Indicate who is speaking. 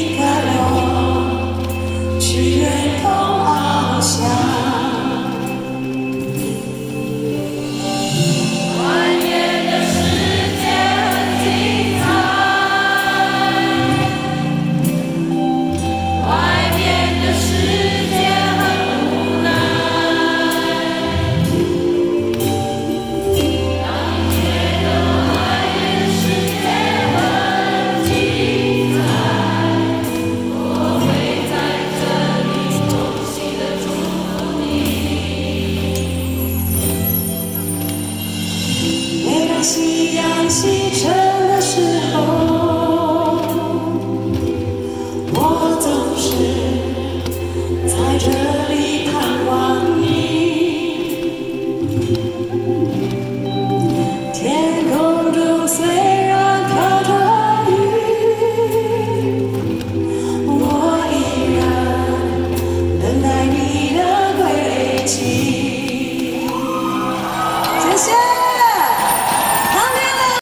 Speaker 1: Keep alive. 夕阳西沉的时候我总是在这里盼望你。